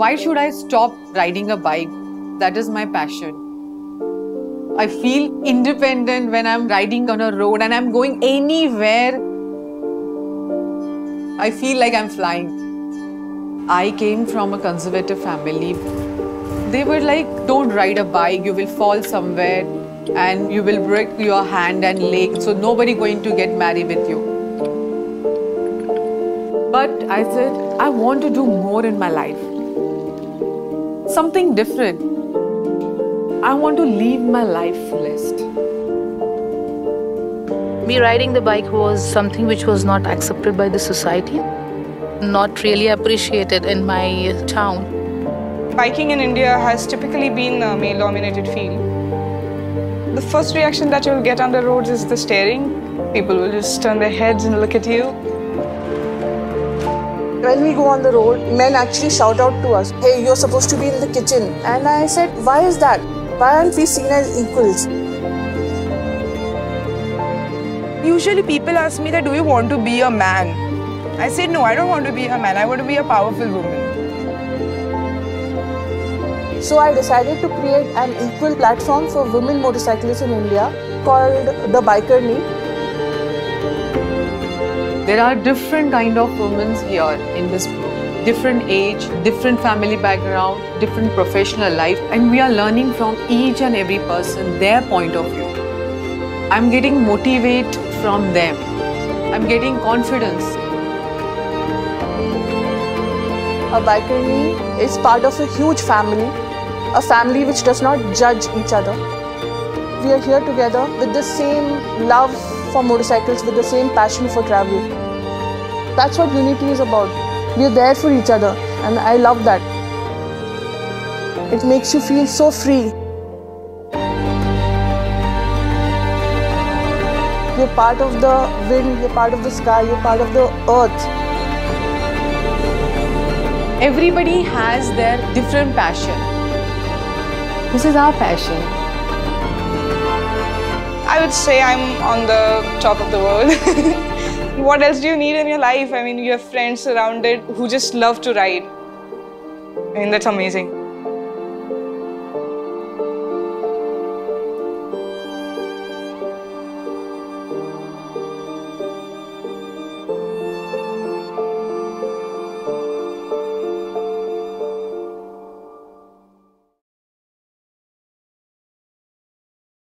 Why should I stop riding a bike? That is my passion. I feel independent when I'm riding on a road and I'm going anywhere. I feel like I'm flying. I came from a conservative family. They were like, don't ride a bike, you will fall somewhere and you will break your hand and leg, so nobody going to get married with you. But I said, I want to do more in my life. Something different. I want to leave my life fullest. Me riding the bike was something which was not accepted by the society, not really appreciated in my town. Biking in India has typically been a male dominated field. The first reaction that you'll get on the roads is the staring. People will just turn their heads and look at you. When we go on the road, men actually shout out to us, hey, you're supposed to be in the kitchen. And I said, why is that? Why aren't we seen as equals? Usually people ask me that, do you want to be a man? I said, no, I don't want to be a man. I want to be a powerful woman. So I decided to create an equal platform for women motorcyclists in India called the Bikerni. There are different kind of women here in this group. Different age, different family background, different professional life, and we are learning from each and every person their point of view. I'm getting motivate from them. I'm getting confidence. A Biker is part of a huge family, a family which does not judge each other. We are here together with the same love for motorcycles, with the same passion for travel. That's what unity is about. We are there for each other, and I love that. It makes you feel so free. You're part of the wind, you're part of the sky, you're part of the earth. Everybody has their different passion. This is our passion. I would say I'm on the top of the world. what else do you need in your life? I mean, you have friends surrounded who just love to ride. I mean, that's amazing.